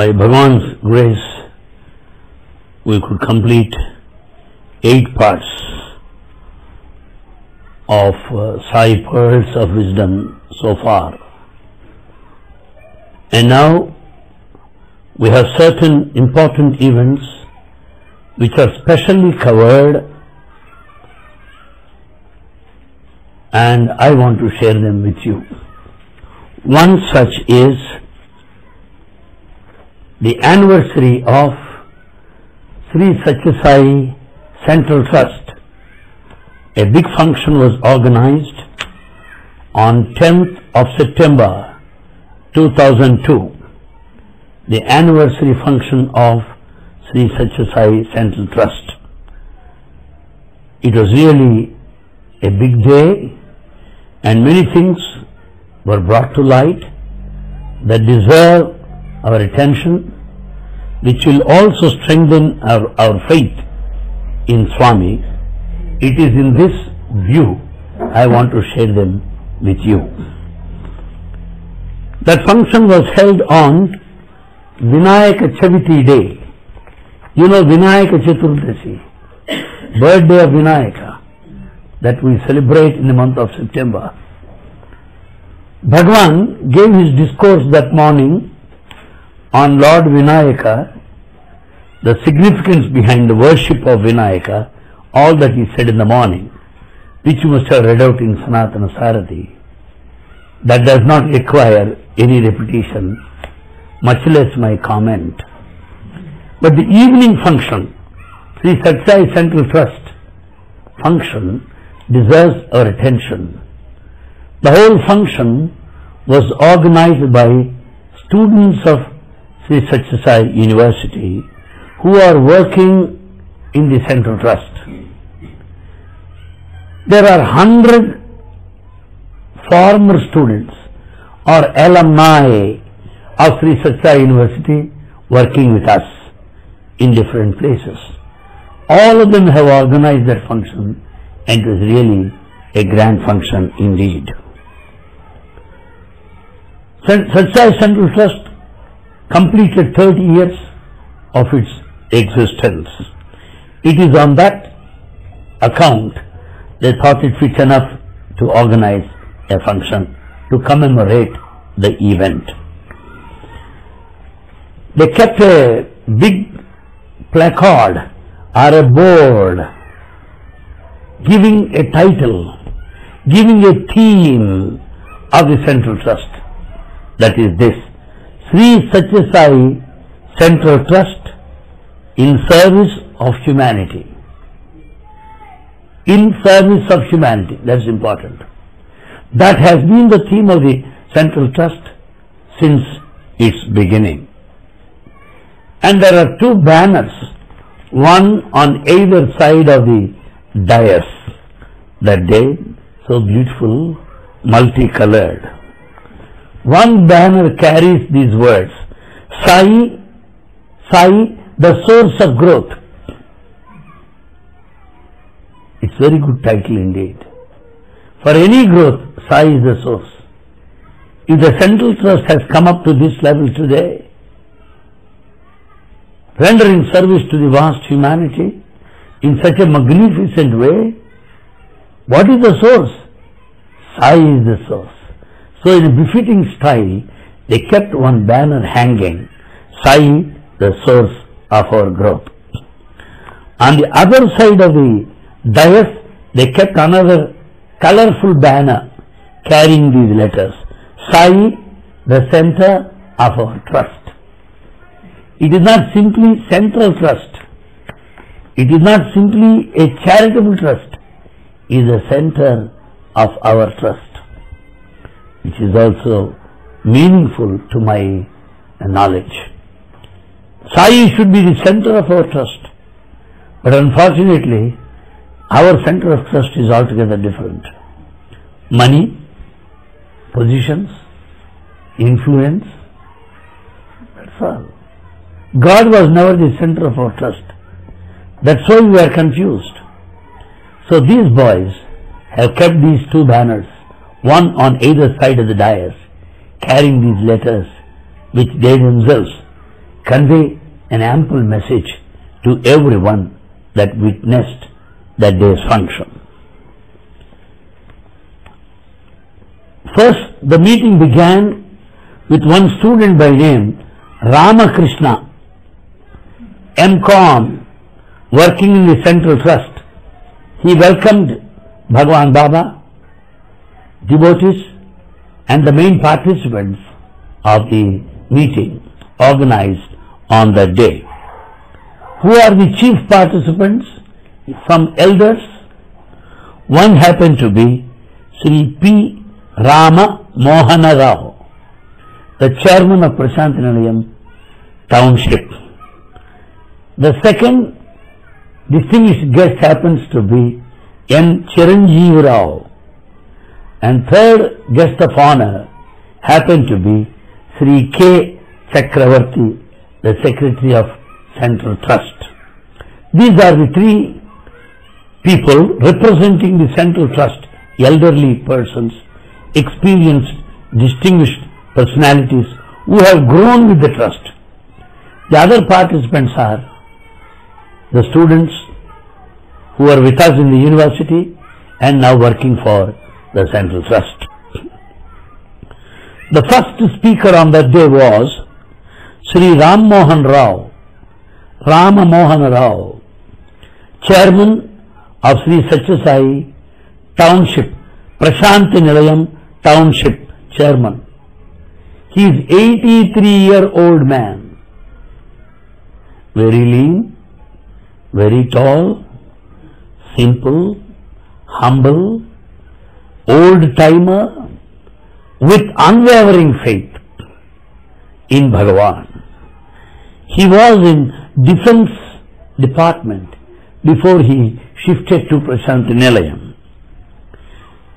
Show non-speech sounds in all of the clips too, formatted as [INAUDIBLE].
By Bhagavan's grace, we could complete eight parts of uh, Sai Pearls of Wisdom so far. And now we have certain important events which are specially covered and I want to share them with you. One such is the anniversary of Sri Satyasai Central Trust. A big function was organized on 10th of September 2002. The anniversary function of Sri Satyasai Central Trust. It was really a big day and many things were brought to light that deserve our attention, which will also strengthen our, our faith in Swami. It is in this view I want to share them with you. That function was held on Vinayaka Chaviti Day. You know Vinayaka Chaturdasi, birthday of Vinayaka, that we celebrate in the month of September. Bhagwan gave his discourse that morning on Lord Vinayaka, the significance behind the worship of Vinayaka, all that he said in the morning, which you must have read out in Sanatana Sarathi. That does not require any repetition, much less my comment. But the evening function, Sri Satsai Central Trust function deserves our attention. The whole function was organized by students of Sri Satyasai University who are working in the Central Trust. There are hundred former students or alumni of Sri Satyasai University working with us in different places. All of them have organized that function and it was really a grand function indeed. Satsai Central Trust completed 30 years of its existence. It is on that account they thought it fit enough to organize a function to commemorate the event. They kept a big placard or a board giving a title, giving a theme of the Central Trust. That is this, Sri Satyasai Central Trust in service of humanity. In service of humanity, that's important. That has been the theme of the Central Trust since its beginning. And there are two banners, one on either side of the dais that day, so beautiful, multicolored. One banner carries these words, Sai, Sai, the source of growth. It's very good title indeed. For any growth, Sai is the source. If the Central Trust has come up to this level today, rendering service to the vast humanity in such a magnificent way, what is the source? Sai is the source. So in a befitting style, they kept one banner hanging, Sai, the source of our growth. On the other side of the dais, they kept another colorful banner carrying these letters, Sai, the center of our trust. It is not simply central trust. It is not simply a charitable trust. It is the center of our trust which is also meaningful to my knowledge. Sai should be the center of our trust. But unfortunately, our center of trust is altogether different. Money, positions, influence, that's all. God was never the center of our trust. That's why we are confused. So these boys have kept these two banners one on either side of the dais, carrying these letters, which they themselves convey an ample message to everyone that witnessed that day's function. First, the meeting began with one student by name Ramakrishna, MCOM, working in the Central Trust. He welcomed Bhagwan Baba, devotees, and the main participants of the meeting organized on that day. Who are the chief participants? Some elders. One happened to be Sri P. Rama Mohana Rao, the chairman of Prashanti Township. The second distinguished guest happens to be N. Chiranjeev Rao. And third guest of honor happened to be Sri K. Chakravarti, the Secretary of Central Trust. These are the three people representing the Central Trust, elderly persons, experienced, distinguished personalities who have grown with the trust. The other participants are the students who are with us in the university and now working for the Central Trust. The first speaker on that day was Sri Ram Mohan Rao, Rama Mohan Rao, chairman of Sri Satyasai Township, Prashanti Nilayam Township chairman. He is 83 year old man, very lean, very tall, simple, humble, old timer, with unwavering faith in Bhagavan. He was in defense department before he shifted to Prashanti Nilayam.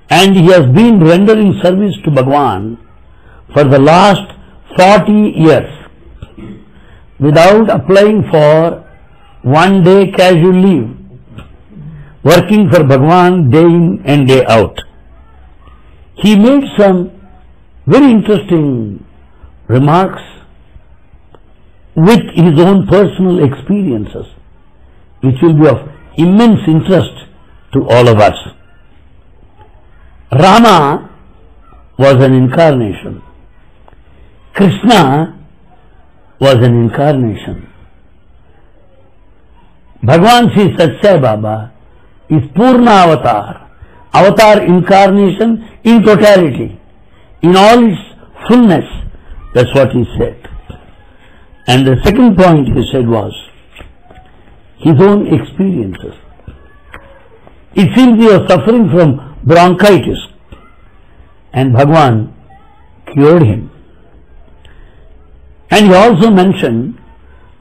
And he has been rendering service to Bhagavan for the last 40 years without applying for one day casual leave, working for Bhagavan day in and day out. He made some very interesting remarks with his own personal experiences, which will be of immense interest to all of us. Rama was an incarnation. Krishna was an incarnation. Bhagwan Sri Satsai Baba is Purna Avatar, incarnation in totality, in all its fullness. That's what he said. And the second point he said was his own experiences. It seems he was suffering from bronchitis and Bhagwan cured him. And he also mentioned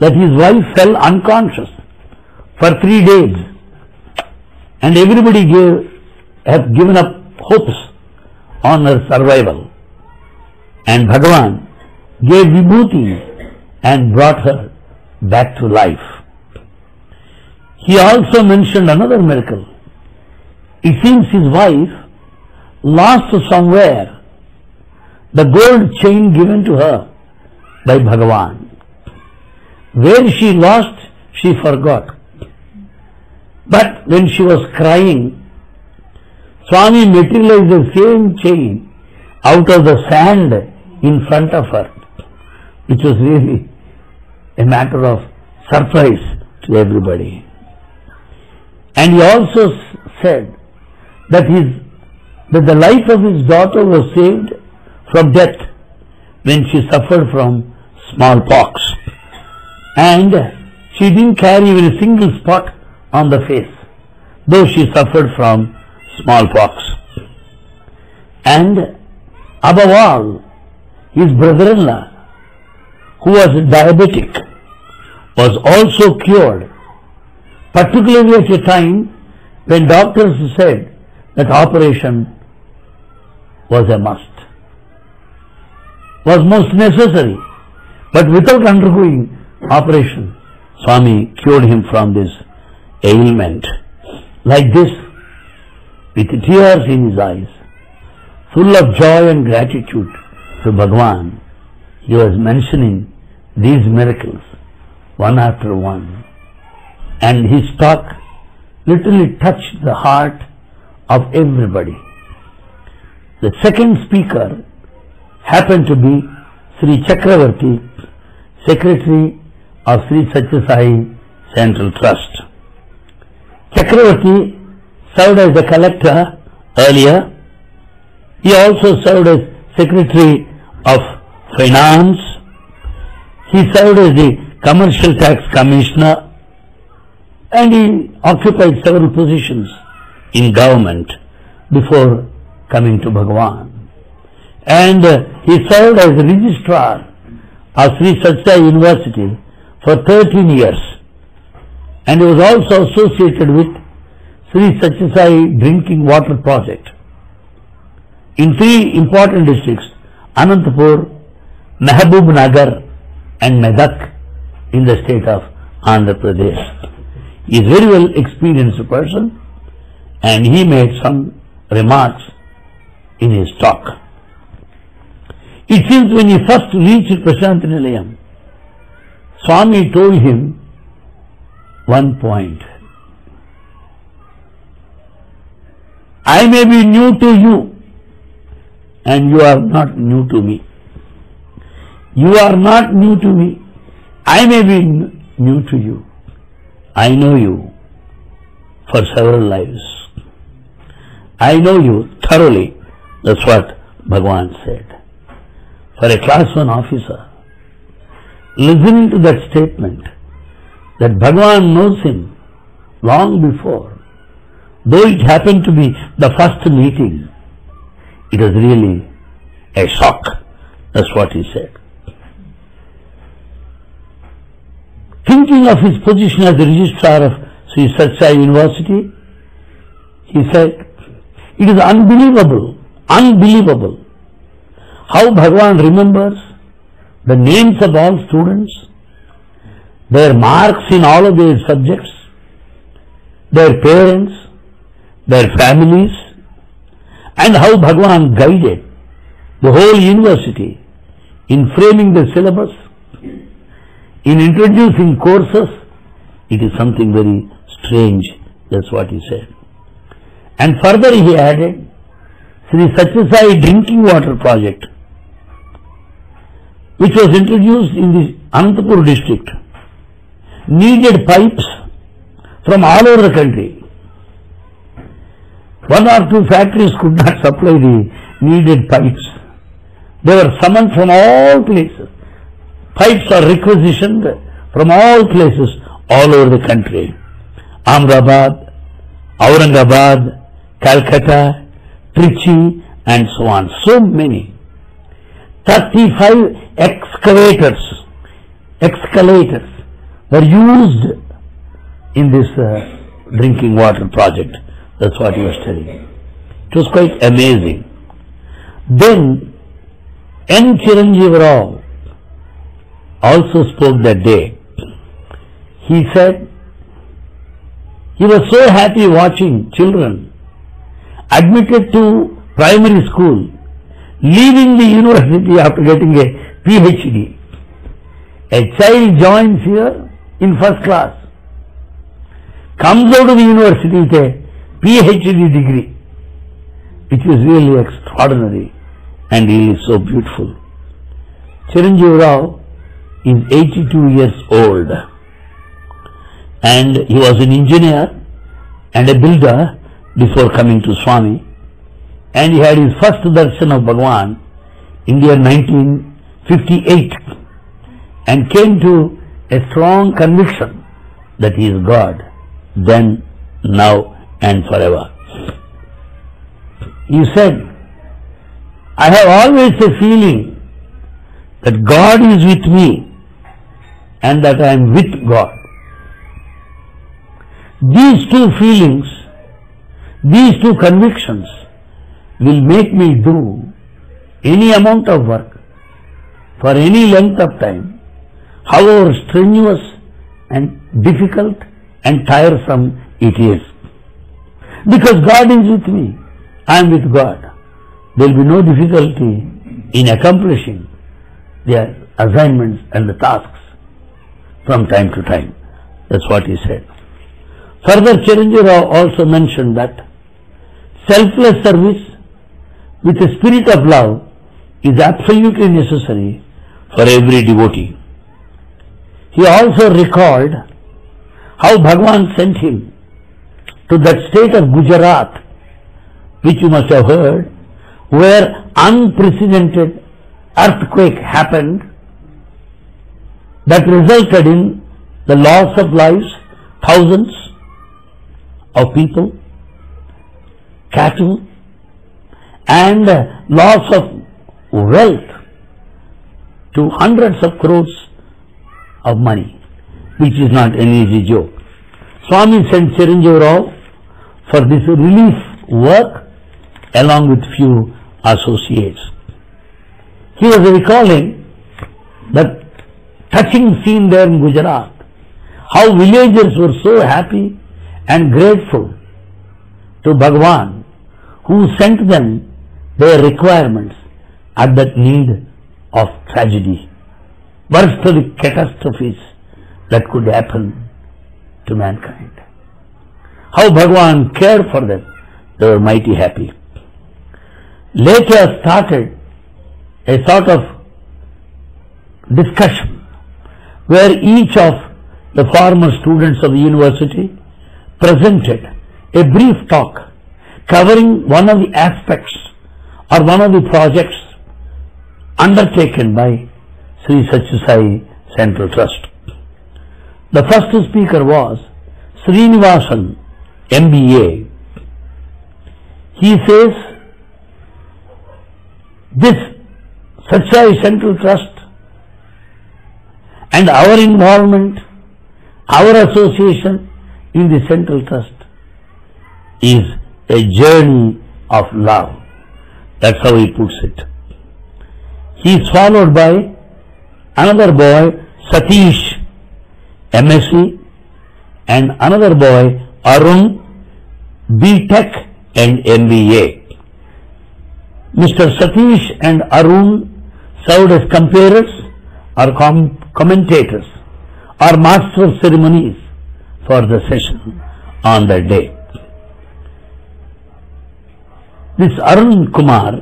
that his wife fell unconscious for three days and everybody gave, have given up hopes on her survival. And Bhagavan gave vibhuti and brought her back to life. He also mentioned another miracle. It seems his wife lost somewhere the gold chain given to her by Bhagavan. Where she lost, she forgot. But when she was crying, Swami materialized the same chain out of the sand in front of her, which was really a matter of surprise to everybody. And he also said that his that the life of his daughter was saved from death when she suffered from smallpox. And she didn't carry even a single spot on the face, though she suffered from smallpox. And above all, his brother-in-law, who was diabetic, was also cured, particularly at a time when doctors said that operation was a must, was most necessary. But without undergoing operation, Swami cured him from this ailment. Like this, with tears in his eyes, full of joy and gratitude to Bhagwan, he was mentioning these miracles one after one. And his talk literally touched the heart of everybody. The second speaker happened to be Sri Chakravarti, Secretary of Sri Satyasai Central Trust. Chakravarti served as the collector earlier. He also served as Secretary of Finance. He served as the Commercial Tax Commissioner and he occupied several positions in government before coming to Bhagavan. And uh, he served as registrar of Sri Satya University for 13 years. And he was also associated with Sri Satyasai Drinking Water Project. In three important districts, Anantapur, Mehboob Nagar and Medak in the state of Andhra Pradesh. He is very well experienced person and he made some remarks in his talk. It seems when he first reached Prashanti Nilayam, Swami told him one point. I may be new to you and you are not new to me. You are not new to me. I may be new to you. I know you for several lives. I know you thoroughly. That's what Bhagwan said. For a class one officer, listening to that statement, that Bhagwan knows him long before, though it happened to be the first meeting, it was really a shock. That's what he said. Thinking of his position as the registrar of Sri Satsai University, he said, it is unbelievable, unbelievable how Bhagavan remembers the names of all students, their marks in all of their subjects, their parents, their families, and how Bhagavan guided the whole university in framing the syllabus in introducing courses, it is something very strange. That's what he said. And further he added, Sri Satyasai drinking water project, which was introduced in the Anantapur district, needed pipes from all over the country. One or two factories could not supply the needed pipes. They were summoned from all places. Pipes are requisitioned from all places all over the country. Ahmedabad, Aurangabad, Calcutta, Trichy and so on. So many. 35 excavators, excavators were used in this uh, drinking water project. That's what he was telling. It was quite amazing. Then N. Chiranjeev Rao also spoke that day. He said he was so happy watching children admitted to primary school leaving the university after getting a PhD. A child joins here in first class, comes out of the university with a PhD degree, which is really extraordinary and really so beautiful. Chiranjeev Rao is 82 years old and he was an engineer and a builder before coming to Swami and he had his first darshan of Bhagwan in the year 1958 and came to a strong conviction that he is God then, now and forever. He said, I have always a feeling that God is with me and that I am with God. These two feelings, these two convictions will make me do any amount of work for any length of time, however strenuous and difficult and tiresome it is. Because God is with me, I am with God. there will be no difficulty in accomplishing their assignments and the tasks from time to time. That's what he said. Further, Chiranjeev Rao also mentioned that selfless service with a spirit of love is absolutely necessary for every devotee. He also recalled how Bhagwan sent him to that state of Gujarat, which you must have heard, where unprecedented earthquake happened that resulted in the loss of lives, thousands of people, cattle, and loss of wealth to hundreds of crores of money, which is not an easy joke. Swami sent Chiranjeev for this relief work along with few associates. He was recalling that touching scene there in Gujarat, how villagers were so happy and grateful to Bhagwan who sent them their requirements at that need of tragedy, worst of the catastrophes that could happen to mankind. How Bhagwan cared for them, they were mighty happy. Later started a sort of discussion where each of the former students of the university presented a brief talk covering one of the aspects or one of the projects undertaken by Sri Satyasai Central Trust. The first speaker was Srinivasan, MBA. He says, this Satyasai Central Trust and our involvement, our association in the Central Trust is a journey of love. That's how he puts it. He is followed by another boy, Satish, MSc, and another boy, Arun, B.Tech and MBA. Mr. Satish and Arun served as comparers or com- commentators or master of ceremonies for the session on that day. This Arun Kumar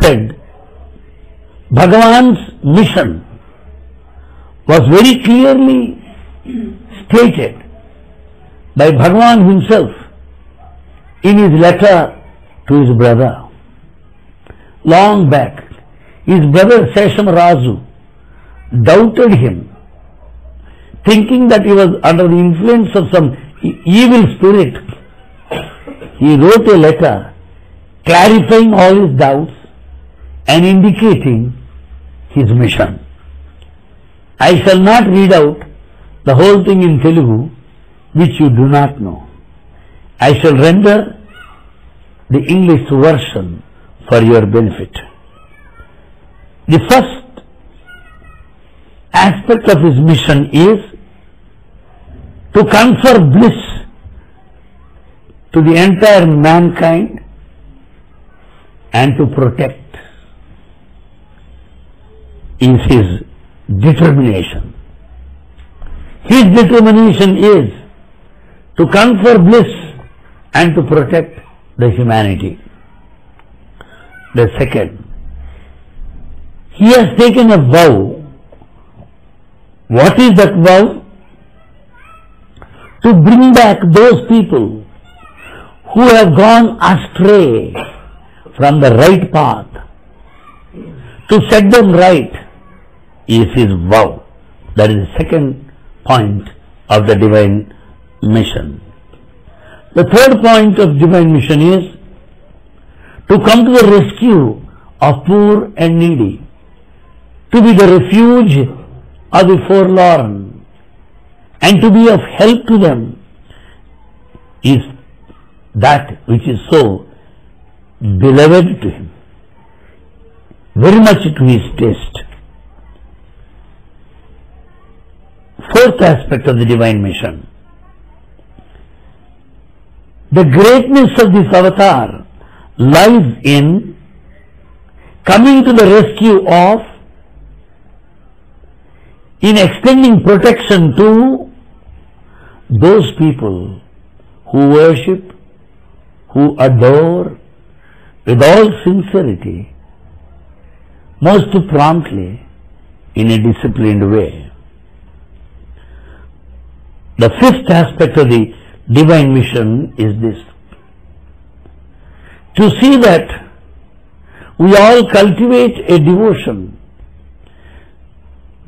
said, Bhagavan's mission was very clearly [CLEARS THROAT] stated by Bhagavan himself in his letter to his brother. Long back, his brother Seshama Raju doubted him, thinking that he was under the influence of some evil spirit. He wrote a letter clarifying all his doubts and indicating his mission. I shall not read out the whole thing in Telugu, which you do not know. I shall render the English version for your benefit. The first aspect of his mission is to confer bliss to the entire mankind and to protect is his determination. His determination is to confer bliss and to protect the humanity. The second, he has taken a vow. What is that vow? To bring back those people who have gone astray from the right path, to set them right is his vow. That is the second point of the divine mission. The third point of divine mission is to come to the rescue of poor and needy, to be the refuge of the forlorn, and to be of help to them is that which is so beloved to him, very much to his taste. Fourth aspect of the divine mission. The greatness of this avatar lies in coming to the rescue of, in extending protection to those people who worship, who adore with all sincerity, most promptly, in a disciplined way. The fifth aspect of the divine mission is this. To see that we all cultivate a devotion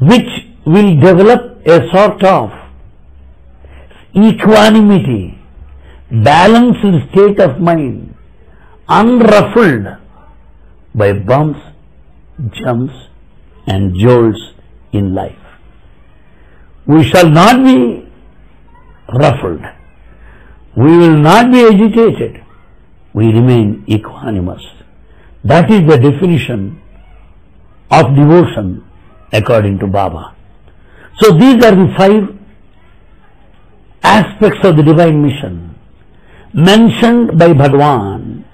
which will develop a sort of equanimity, balanced state of mind, unruffled by bumps, jumps and jolts in life. We shall not be ruffled. We will not be agitated. We remain equanimous. That is the definition of devotion according to Baba. So these are the five aspects of the divine mission mentioned by Bhagwan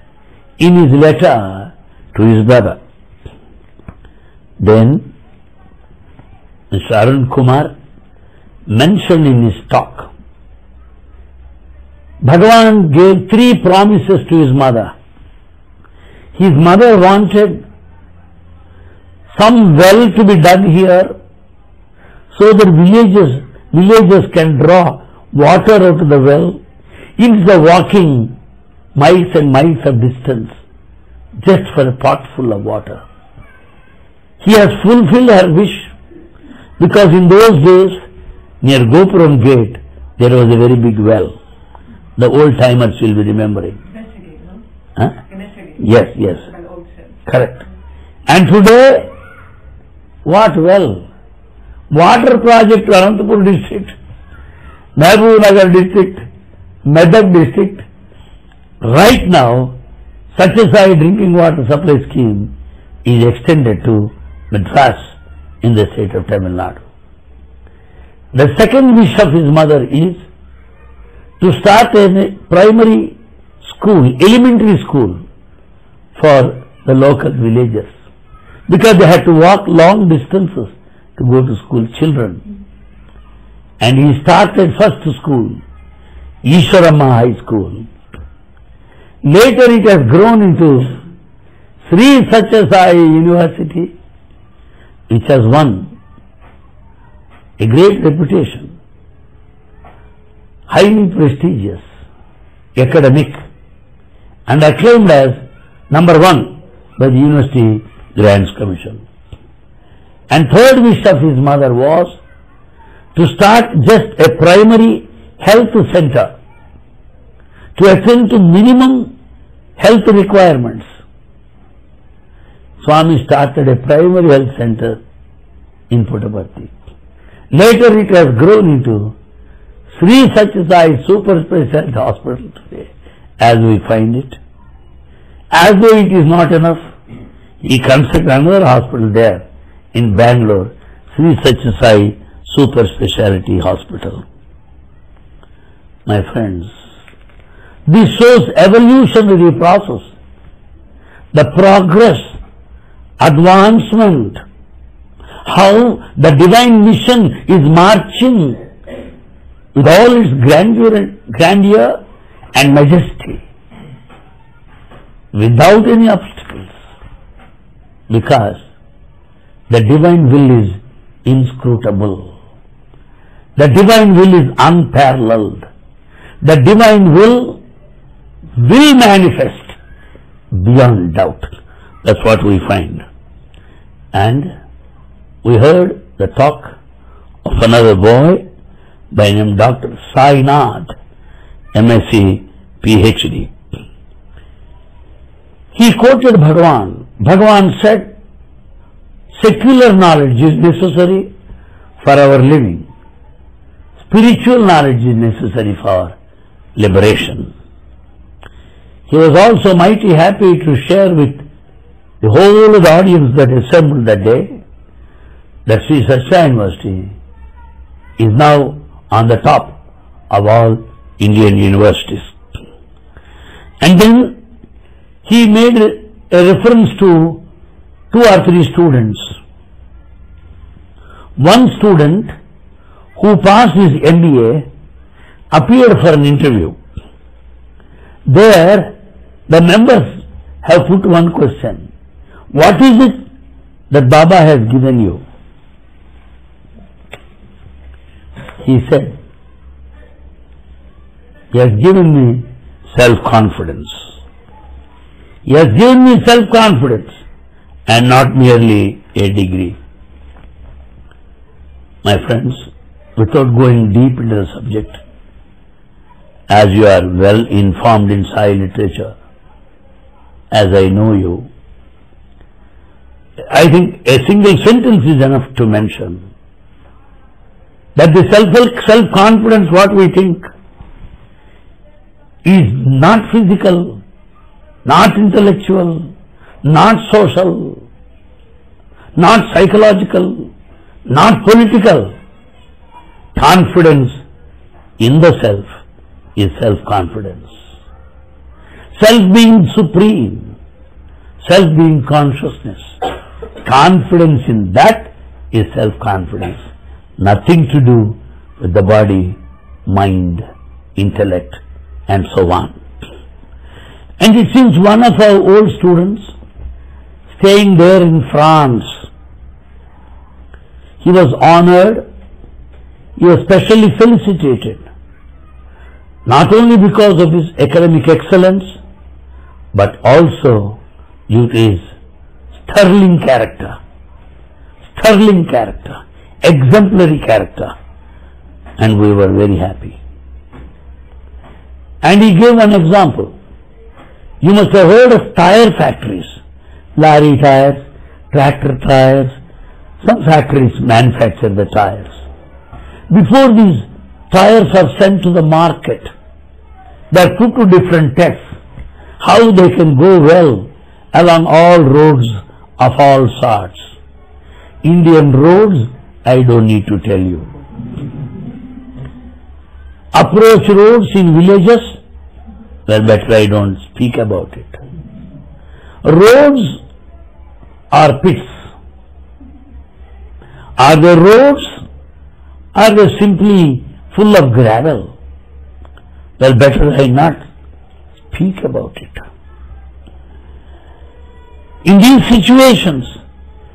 in his letter to his brother. Then Mr. Arun Kumar mentioned in his talk Bhagavan gave three promises to his mother. His mother wanted some well to be dug here so that villages, villagers can draw water out of the well instead of walking miles and miles of distance just for a pot full of water. He has fulfilled her wish because in those days near Gopuram gate there was a very big well the old timers will be remembering. Huh? Yes, yes. Correct. And today, what well? Water project Anantapur district, Mehboob Nagar district, Medak district. Right now, such Satyasai drinking water supply scheme is extended to Madras in the state of Tamil Nadu. The second wish of his mother is to start a primary school, elementary school for the local villagers because they had to walk long distances to go to school, children. And he started first school, Easwaramma High School. Later it has grown into Sri Satyasai University, which has won a great reputation highly prestigious, academic, and acclaimed as number one by the University Grants Commission. And third wish of his mother was to start just a primary health center to attend to minimum health requirements. Swami started a primary health center in Puttaparthi. Later it has grown into Sri Satyasai Super Specialty Hospital today, as we find it. As though it is not enough, he constructed another hospital there in Bangalore, Sri Satyasai Super Specialty Hospital. My friends, this shows evolutionary process, the progress, advancement, how the divine mission is marching with all its grandeur and, grandeur and majesty without any obstacles because the divine will is inscrutable. The divine will is unparalleled. The divine will will manifest beyond doubt. That's what we find. And we heard the talk of another boy by name Dr. Sainath, MSc, PhD. He quoted Bhagavan. Bhagavan said, secular knowledge is necessary for our living. Spiritual knowledge is necessary for liberation. He was also mighty happy to share with the whole of the audience that assembled that day that Sri Satya University is now on the top of all Indian universities. And then he made a reference to two or three students. One student who passed his MBA appeared for an interview. There, the members have put one question. What is it that Baba has given you? He said, He has given me self-confidence. He has given me self-confidence and not merely a degree. My friends, without going deep into the subject, as you are well informed in Sai literature, as I know you, I think a single sentence is enough to mention that the self self confidence what we think is not physical, not intellectual, not social, not psychological, not political. Confidence in the self is self-confidence. Self being supreme, self being consciousness. Confidence in that is self-confidence. Nothing to do with the body, mind, intellect, and so on. And it seems one of our old students, staying there in France, he was honored, he was specially felicitated, not only because of his academic excellence, but also due to his sterling character, sterling character, exemplary character, and we were very happy. And he gave an example. You must have heard of tire factories, lorry tires, tractor tires, some factories manufacture the tires. Before these tires are sent to the market, they are put to different tests, how they can go well along all roads of all sorts. Indian roads, I don't need to tell you. Approach roads in villages, well better I don't speak about it. Roads are pits. Are they roads? Are they simply full of gravel? Well better I not speak about it. In these situations,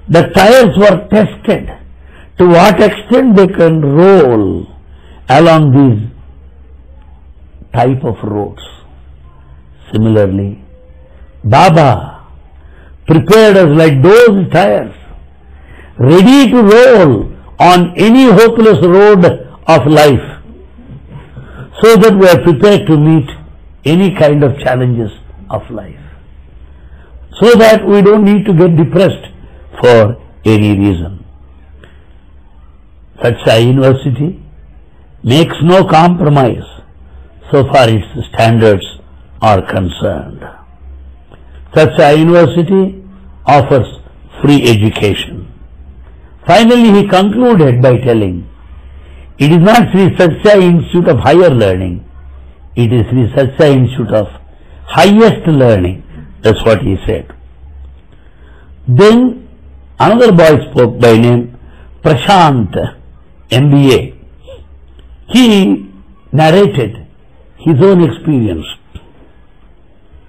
the tires were tested to what extent they can roll along these type of roads. Similarly, Baba prepared us like those tires, ready to roll on any hopeless road of life, so that we are prepared to meet any kind of challenges of life. So that we don't need to get depressed for any reason. Satsai University makes no compromise so far its standards are concerned. Satsai University offers free education. Finally, he concluded by telling, it is not Sri Satsai Institute of Higher Learning, it is Sri Satsai Institute of Highest Learning. That's what he said. Then another boy spoke by name Prashant, MBA. He narrated his own experience.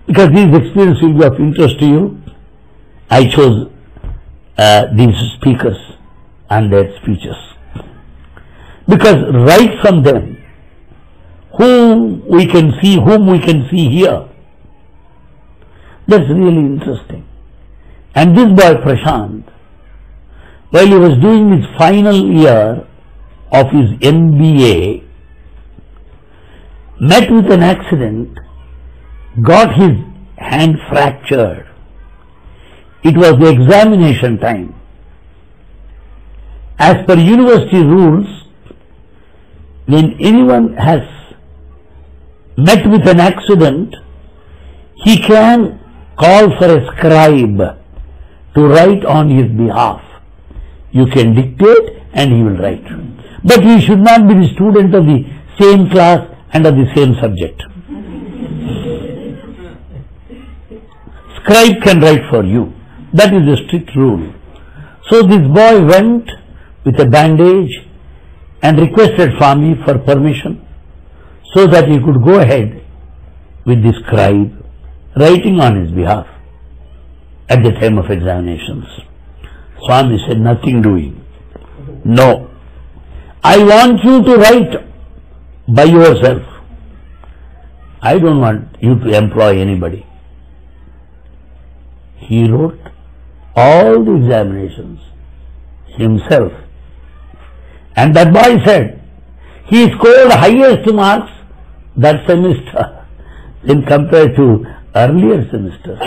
Because these experiences will be of interest to you, I chose uh, these speakers and their speeches. Because right from them, whom we can see, whom we can see here, that's really interesting. And this boy Prashant, while he was doing his final year of his MBA, met with an accident, got his hand fractured. It was the examination time. As per university rules, when anyone has met with an accident, he can call for a scribe to write on his behalf. You can dictate and he will write. But he should not be the student of the same class and of the same subject. Scribe can write for you. That is a strict rule. So this boy went with a bandage and requested Swami for permission so that he could go ahead with the scribe writing on his behalf at the time of examinations. Swami said, nothing doing. No. I want you to write by yourself. I don't want you to employ anybody. He wrote all the examinations himself. And that boy said, he scored highest marks that semester [LAUGHS] in compared to earlier semester.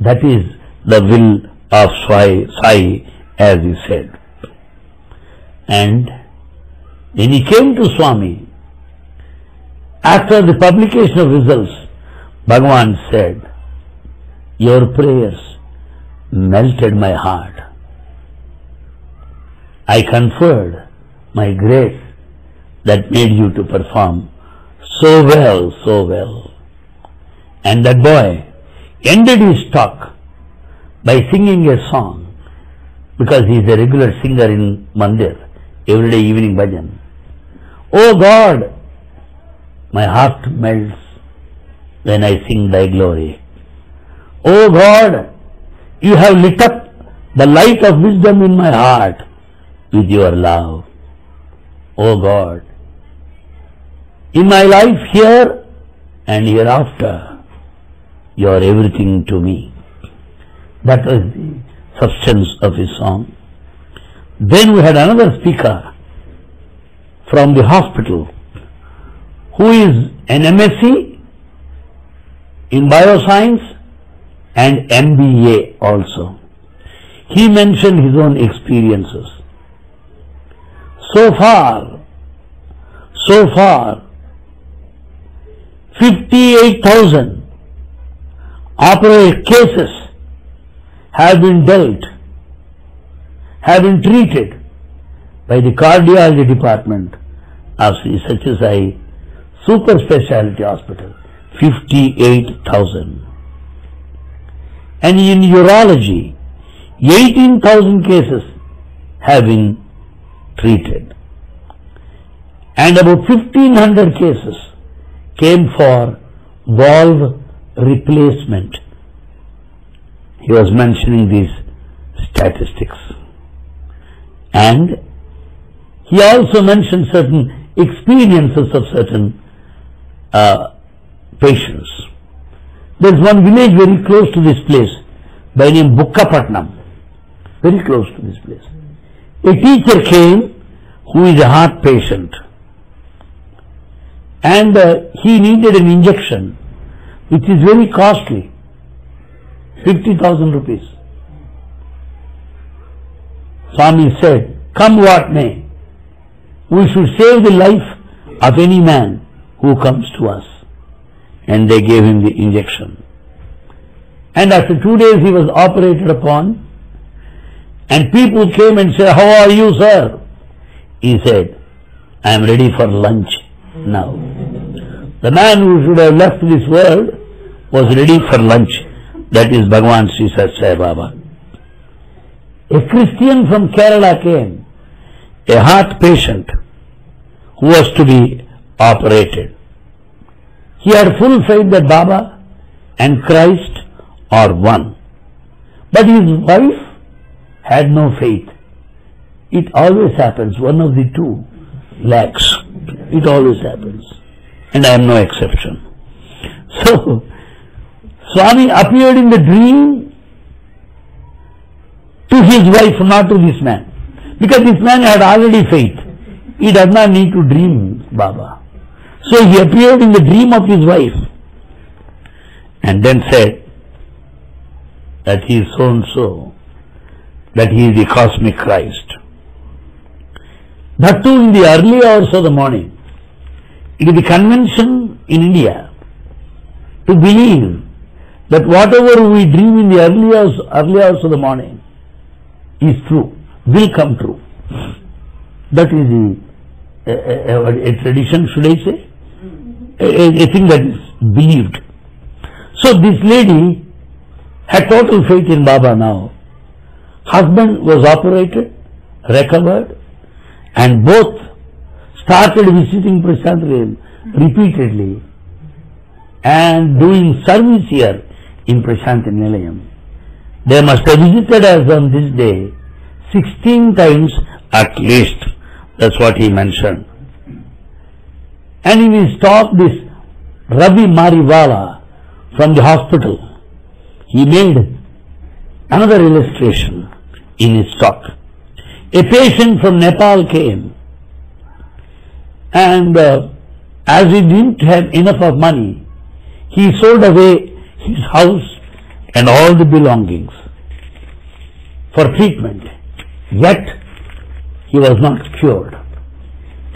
That is the will of Sai, Sai as he said. And when he came to Swami, after the publication of results, Bhagavan said, Your prayers melted my heart. I conferred my grace that made you to perform so well, so well. And that boy ended his talk by singing a song because he is a regular singer in Mandir, everyday evening bhajan. Oh God, my heart melts when I sing thy glory. Oh God, you have lit up the light of wisdom in my heart with your love. Oh God, in my life here and hereafter, you are everything to me. That was the substance of his song. Then we had another speaker from the hospital who is an MSc in bioscience and MBA also. He mentioned his own experiences. So far, so far, 58,000 operate cases have been dealt, have been treated by the cardiology department of as Satyasai Super specialty Hospital. 58,000. And in urology, 18,000 cases have been treated. And about 1500 cases came for valve replacement. He was mentioning these statistics. And he also mentioned certain experiences of certain uh, patients. There is one village very close to this place by name Bukkapatnam. Very close to this place. A teacher came who is a heart patient and uh, he needed an injection which is very costly 50,000 rupees. Swami said, come what may, we should save the life of any man who comes to us. And they gave him the injection. And after two days he was operated upon and people came and said, how are you sir? He said, I am ready for lunch now. The man who should have left this world was ready for lunch. That is Bhagavan Sri Sai Baba. A Christian from Kerala came, a heart patient was to be operated. He had full faith that Baba and Christ are one. But his wife had no faith. It always happens, one of the two lacks. It always happens. And I am no exception. [LAUGHS] So, Swami appeared in the dream to his wife, not to this man. Because this man had already faith. He does not need to dream Baba. So he appeared in the dream of his wife and then said that he is so and so, that he is the cosmic Christ. That too in the early hours of the morning. It is the convention in India to believe that whatever we dream in the early hours, early hours of the morning is true, will come true. That is the a, a, tradition, should I say? A, a thing that is believed. So this lady had total faith in Baba now. Husband was operated, recovered, and both started visiting Prashant repeatedly and doing service here in Prashanti Nilayam. They must have visited us on this day 16 times at least. That's what he mentioned. And his talk, this Ravi Mariwala from the hospital, he made another illustration in his talk. A patient from Nepal came and uh, as he didn't have enough of money, he sold away his house and all the belongings for treatment. Yet he was not cured.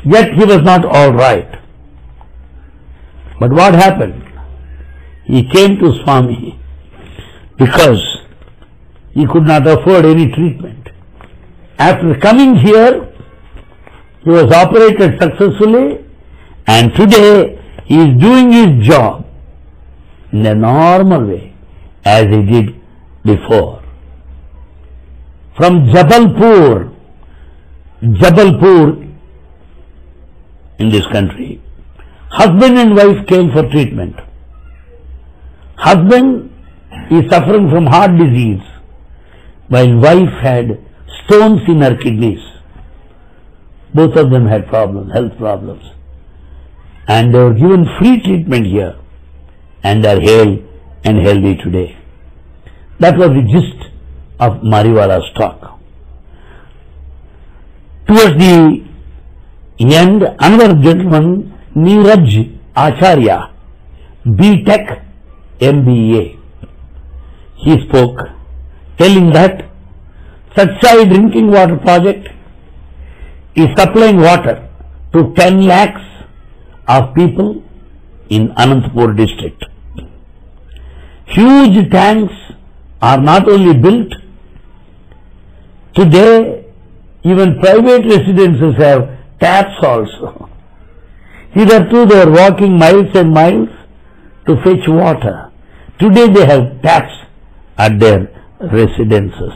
Yet he was not all right. But what happened? He came to Swami because he could not afford any treatment. After coming here, he was operated successfully and today he is doing his job in a normal way as he did before. From Jabalpur, Jabalpur in this country, husband and wife came for treatment. Husband is suffering from heart disease while wife had stones in her kidneys. Both of them had problems, health problems. And they were given free treatment here and are hale and healthy today. That was the gist of Mariwala's talk. Towards the end, another gentleman, Neeraj Acharya, B.Tech MBA, he spoke telling that Satsai drinking water project is supplying water to 10 lakhs of people in Anantapur district. Huge tanks are not only built, today even private residences have taps also. Hitherto they were walking miles and miles to fetch water. Today they have taps at their residences.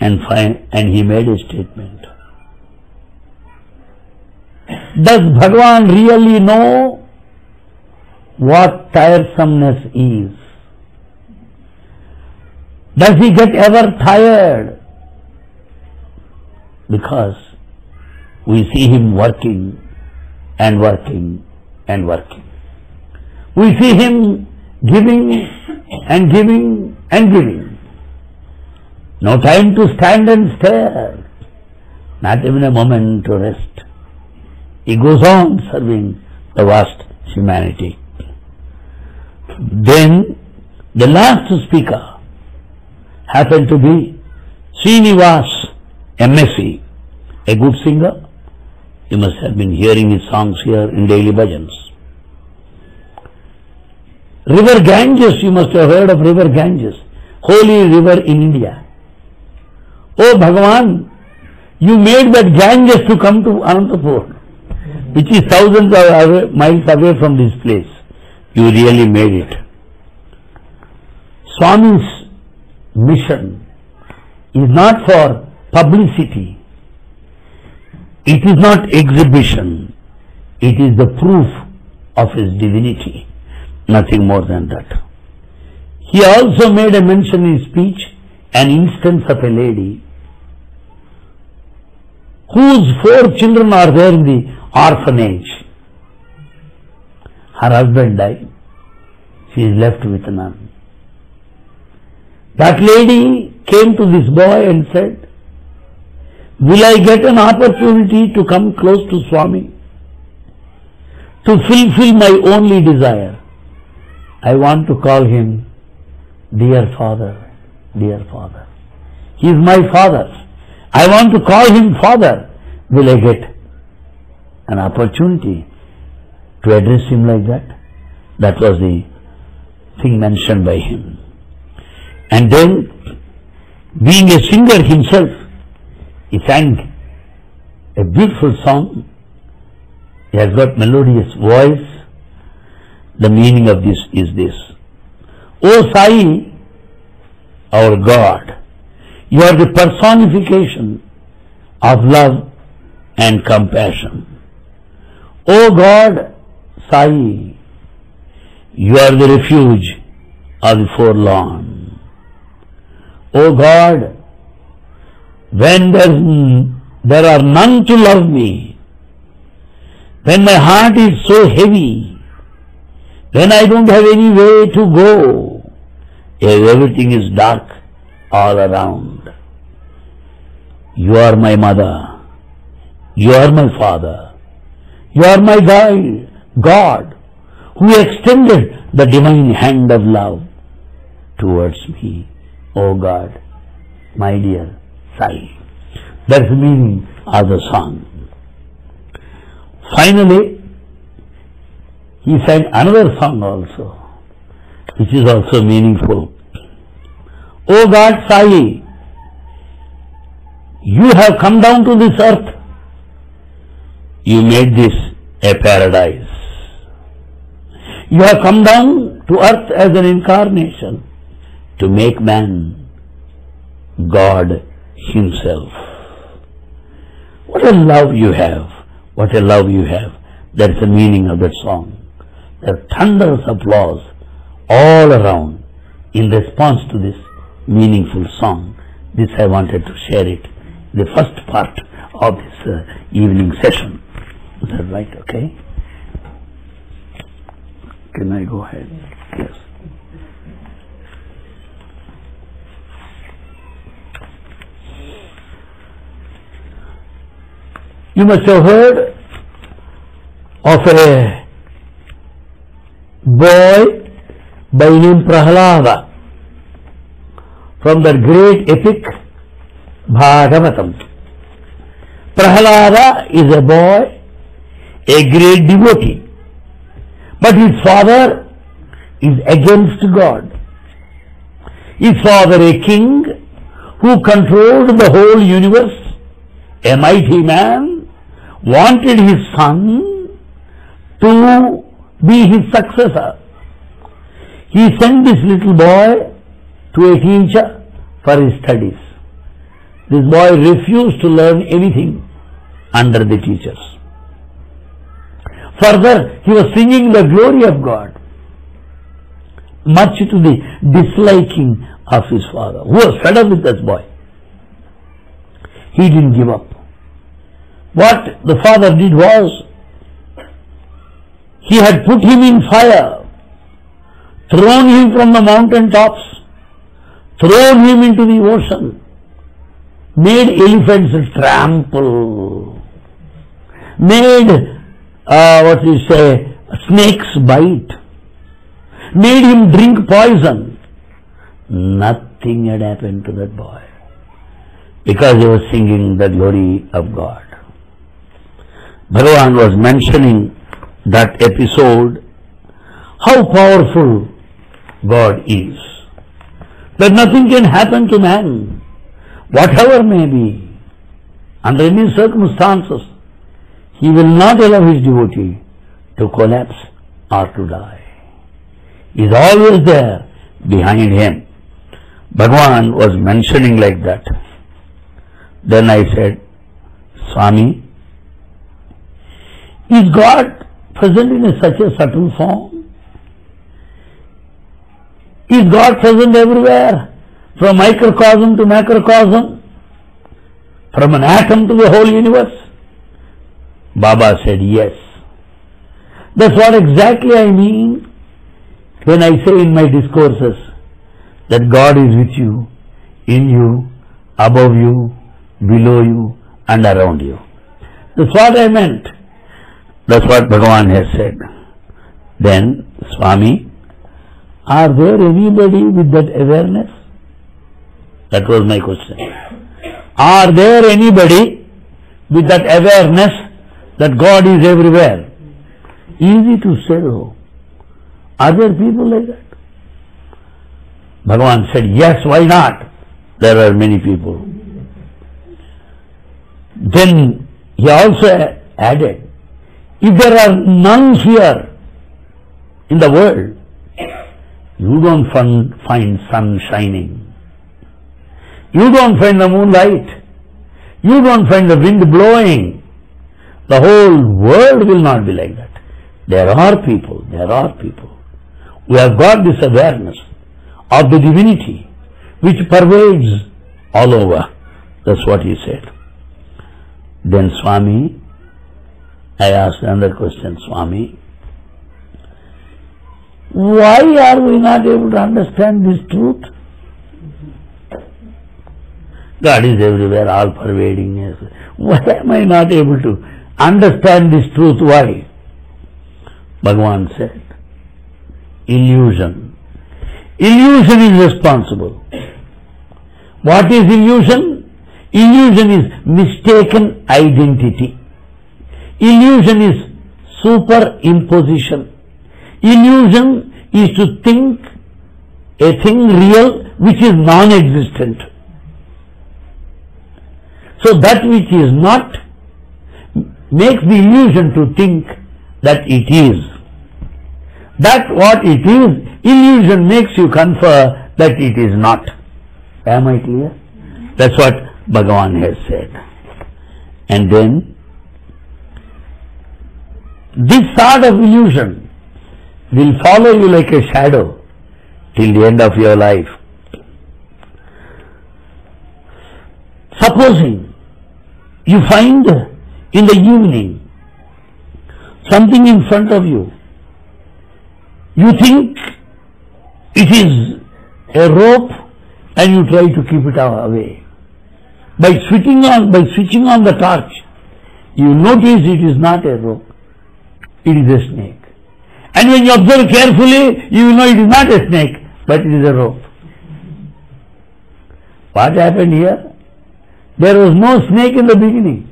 And, find, and he made a statement. Does Bhagwan really know what tiresomeness is? Does he get ever tired? Because we see him working and working and working. We see him giving and giving and giving. No time to stand and stare. Not even a moment to rest. He goes on serving the vast humanity. Then the last speaker happened to be Srinivas MSc, a good singer. You must have been hearing his songs here in daily bhajans. River Ganges, you must have heard of River Ganges, holy river in India. Oh Bhagavan, you made that Ganges to come to Anantapur, which is thousands of miles away from this place. You really made it. Swami's mission is not for publicity. It is not exhibition. It is the proof of his divinity. Nothing more than that. He also made a mention in his speech an instance of a lady whose four children are there in the orphanage. Her husband died. She is left with none. That lady came to this boy and said, Will I get an opportunity to come close to Swami? To fulfill my only desire. I want to call him dear father, dear father. He is my father. I want to call him father. Will I get an opportunity to address him like that? That was the thing mentioned by him. And then, being a singer himself, he sang a beautiful song. He has got melodious voice. The meaning of this is this. O Sai, our God. You are the personification of love and compassion. O God, Sai, you are the refuge of the forlorn. O God, when there, there are none to love me, when my heart is so heavy, when I don't have any way to go, everything is dark all around. You are my mother. You are my father. You are my guide, God, who extended the divine hand of love towards me. O God, my dear Sai. That's the meaning of the song. Finally, he sang another song also, which is also meaningful. O God Sai, you have come down to this earth. You made this a paradise. You have come down to earth as an incarnation to make man God Himself. What a love you have. What a love you have. That's the meaning of that song. There are thunderous applause all around in response to this meaningful song. This I wanted to share it. The first part of this uh, evening session. Is that right? Okay. Can I go ahead? Yes. You must have heard of a boy by name Prahlada from the great epic Bhagavatam. Prahlada is a boy, a great devotee, but his father is against God. His father, a king who controlled the whole universe, a mighty man, wanted his son to be his successor. He sent this little boy to a teacher for his studies. This boy refused to learn anything under the teachers. Further, he was singing the glory of God, much to the disliking of his father, who was fed up with this boy. He didn't give up. What the father did was, he had put him in fire, thrown him from the mountain tops, thrown him into the ocean, made elephants trample, made, uh, what you say, snakes bite, made him drink poison. Nothing had happened to that boy because he was singing the glory of God. Bhagavan was mentioning that episode, how powerful God is. That nothing can happen to man, whatever may be, under any circumstances, he will not allow his devotee to collapse or to die. He is always there behind him. Bhagavan was mentioning like that. Then I said, Swami, is God present in such a subtle form? Is God present everywhere? From microcosm to macrocosm? From an atom to the whole universe? Baba said yes. That's what exactly I mean when I say in my discourses that God is with you, in you, above you, below you, and around you. That's what I meant. That's what Bhagavan has said. Then, Swami, are there anybody with that awareness? That was my question. Are there anybody with that awareness that God is everywhere? Easy to say though. Are there people like that? Bhagavan said, yes, why not? There are many people. Then he also added, if there are none here in the world, you don't find, find sun shining. You don't find the moonlight. You don't find the wind blowing. The whole world will not be like that. There are people, there are people who have got this awareness of the divinity which pervades all over. That's what he said. Then Swami, I asked another question, Swami, why are we not able to understand this truth? God is everywhere, all pervading. Yes. Why am I not able to understand this truth? Why? Bhagavan said, illusion. Illusion is responsible. What is illusion? Illusion is mistaken identity. Illusion is superimposition. Illusion is to think a thing real which is non-existent. So that which is not makes the illusion to think that it is. That what it is, illusion makes you confer that it is not. Am I clear? That's what Bhagavan has said. And then, this sort of illusion will follow you like a shadow till the end of your life. Supposing you find in the evening something in front of you, you think it is a rope and you try to keep it away. By switching on, by switching on the torch, you notice it is not a rope, it is a snake. And when you observe carefully, you will know it is not a snake, but it is a rope. What happened here? There was no snake in the beginning.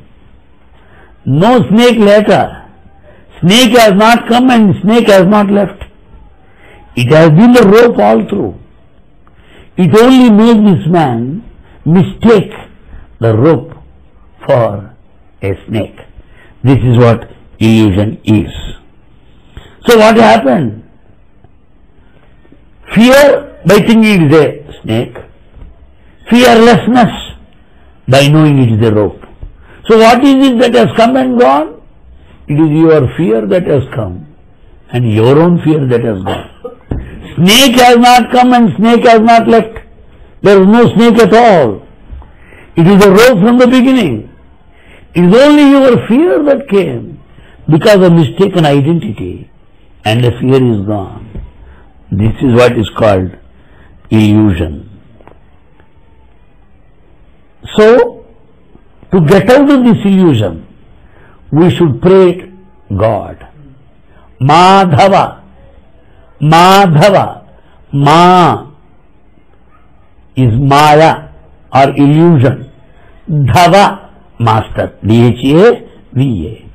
No snake later. Snake has not come and snake has not left. It has been the rope all through. It only made this man mistake the rope for a snake. This is what illusion is. So what happened? Fear by thinking it is a snake. Fearlessness by knowing it is a rope. So what is it that has come and gone? It is your fear that has come and your own fear that has gone. Snake has not come and snake has not left. There is no snake at all. It is a rope from the beginning. It is only your fear that came because of mistaken identity and the fear is gone. This is what is called illusion. So, to get out of this illusion, we should pray God. Madhava. Madhava. Ma is Maya or illusion. Dhava, master. D-H-A-V-A.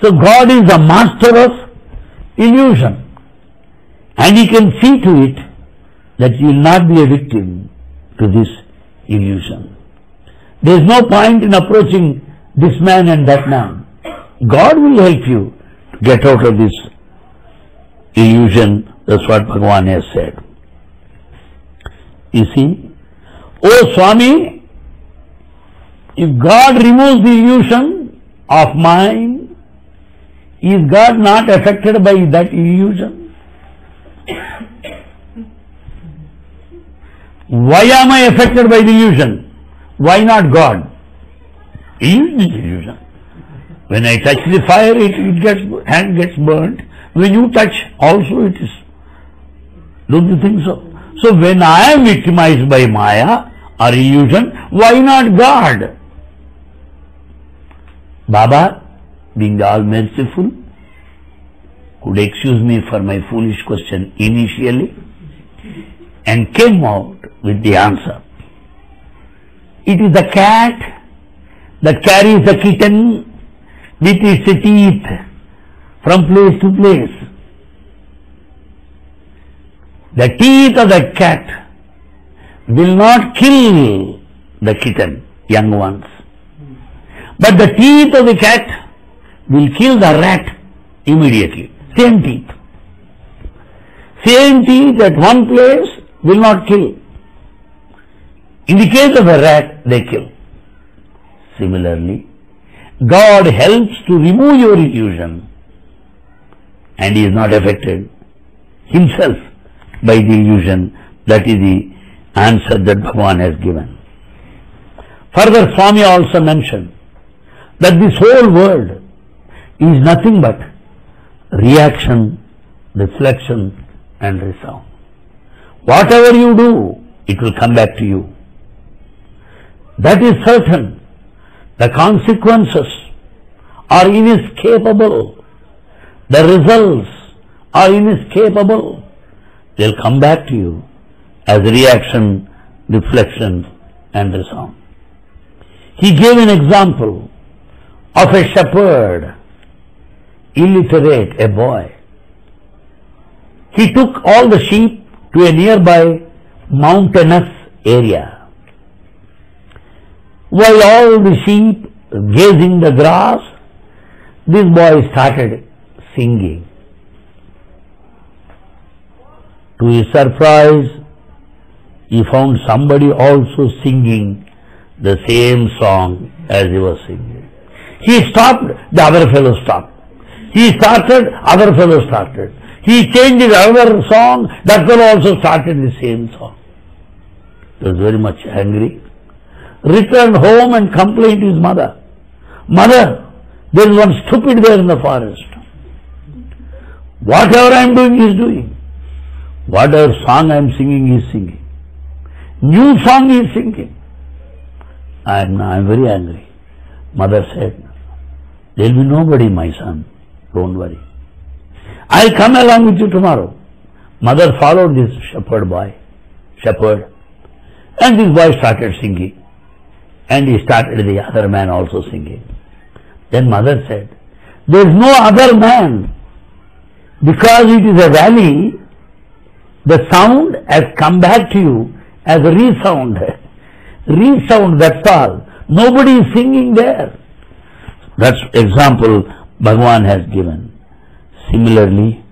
So God is the master of illusion. And he can see to it that you will not be a victim to this illusion. There is no point in approaching this man and that man. God will help you to get out of this illusion. That's what Bhagavan has said. You see, oh Swami, if God removes the illusion of mind, is God not affected by that illusion? Why am I affected by the illusion? Why not God? He is the illusion. When I touch the fire, it, it gets hand gets burnt. When you touch, also it is. Don't you think so? So when I am victimized by Maya or illusion, why not God? Baba, being the all merciful, could excuse me for my foolish question initially and came out with the answer. It is the cat that carries the kitten with its teeth from place to place. The teeth of the cat will not kill the kitten, young ones. But the teeth of the cat will kill the rat immediately. Same teeth. Same teeth at one place will not kill. In the case of a rat, they kill. Similarly, God helps to remove your illusion and he is not affected himself by the illusion. That is the answer that Bhagavan has given. Further, Swami also mentioned that this whole world is nothing but reaction, reflection and resound. Whatever you do, it will come back to you. That is certain. The consequences are inescapable. The results are inescapable. They'll come back to you as reaction, reflection and resound. He gave an example of a shepherd, illiterate, a boy. He took all the sheep to a nearby mountainous area. While all the sheep gazing the grass, this boy started singing. To his surprise, he found somebody also singing the same song as he was singing. He stopped, the other fellow stopped. He started, other fellow started. He changed his song, that fellow also started the same song. He was very much angry. Returned home and complained to his mother. Mother, there is one stupid there in the forest. Whatever I am doing, he is doing. Whatever song I am singing, he is singing. New song he is singing. I am, I am very angry. Mother said, there will be nobody, my son. Don't worry. I'll come along with you tomorrow. Mother followed this shepherd boy, shepherd, and this boy started singing. And he started the other man also singing. Then mother said, there is no other man. Because it is a valley, the sound has come back to you as a resound. [LAUGHS] Resound, that's all. Nobody is singing there. That's example Bhagavan has given. Similarly,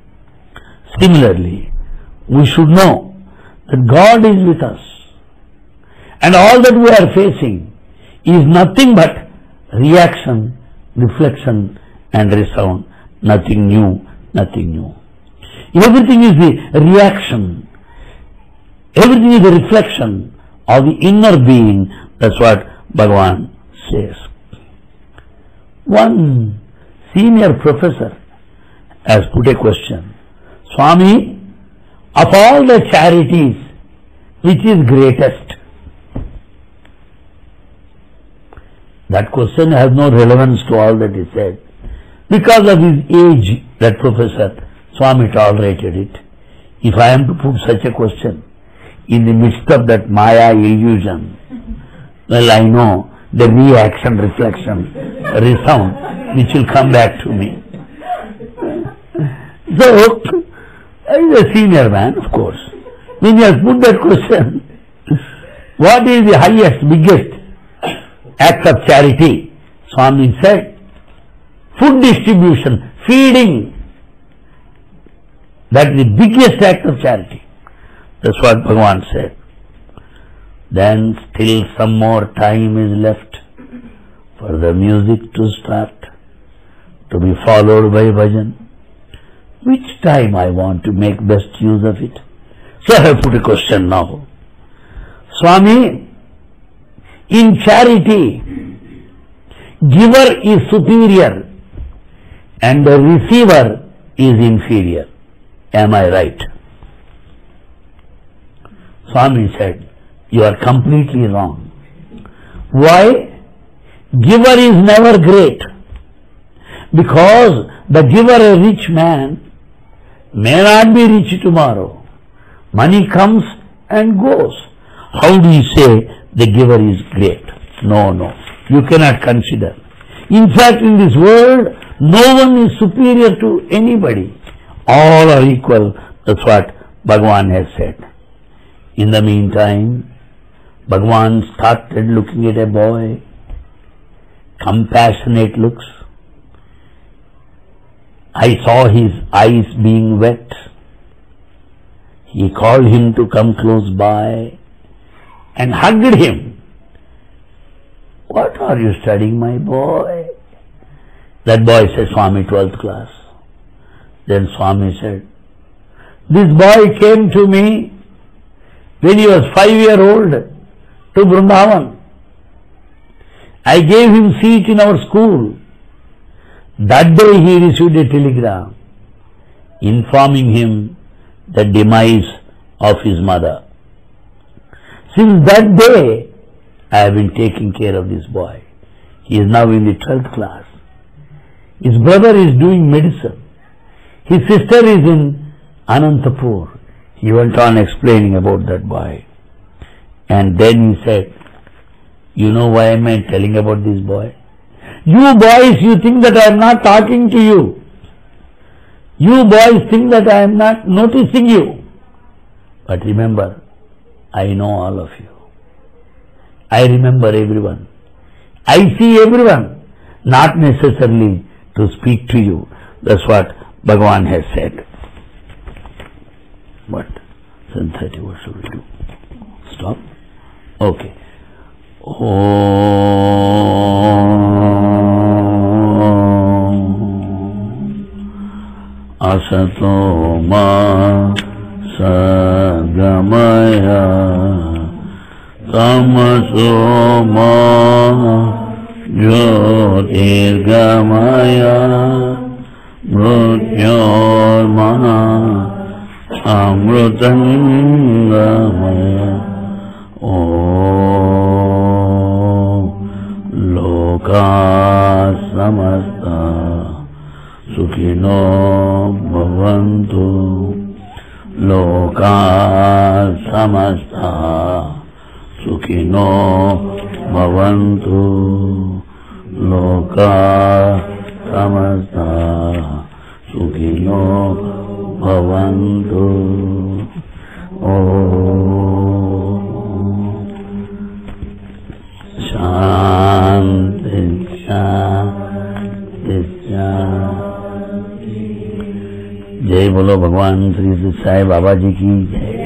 similarly, we should know that God is with us. And all that we are facing is nothing but reaction, reflection and resound. Nothing new, nothing new. Everything is the reaction. Everything is a reflection of the inner being. That's what Bhagavan says. One senior professor has put a question. Swami, of all the charities, which is greatest? That question has no relevance to all that he said. Because of his age, that professor, Swami tolerated it. If I am to put such a question in the midst of that Maya illusion, well, I know the reaction, reflection, resound, which will come back to me. So, I is a senior man, of course. When he has put that question, what is the highest, biggest act of charity? Swami said, food distribution, feeding. That is the biggest act of charity. That's what Bhagavan said. Then still some more time is left for the music to start, to be followed by bhajan. Which time I want to make best use of it? So I have put a question now. Swami, in charity, giver is superior and the receiver is inferior. Am I right? Swami said, you are completely wrong. Why? Giver is never great. Because the giver, a rich man, may not be rich tomorrow. Money comes and goes. How do you say the giver is great? No, no. You cannot consider. In fact, in this world, no one is superior to anybody. All are equal. That's what Bhagavan has said. In the meantime, Bhagavan started looking at a boy, compassionate looks. I saw his eyes being wet. He called him to come close by and hugged him. What are you studying, my boy? That boy said, Swami, 12th class. Then Swami said, This boy came to me when he was five year old to Vrindavan. I gave him seat in our school. That day he received a telegram informing him the demise of his mother. Since that day, I have been taking care of this boy. He is now in the 12th class. His brother is doing medicine. His sister is in Anantapur. He went on explaining about that boy. And then he said, You know why am I telling about this boy? You boys, you think that I am not talking to you. You boys think that I am not noticing you. But remember, I know all of you. I remember everyone. I see everyone, not necessarily to speak to you. That's what Bhagavan has said. What? 7.30, what should we do? Stop? Okay. असतो मा तमसो मा ज्योतिर्गमय मृत्योर्मा अमृतङ्गमय। ॐ समस्ता सुखिनो भवन्तु। लोका समस्ता सुखिनो भवन्तु। लोका समस्ता सुखिनो भवन्तु। शान्ति शान्ति जय बोलो भगवान श्री साई बाबा जी की जय।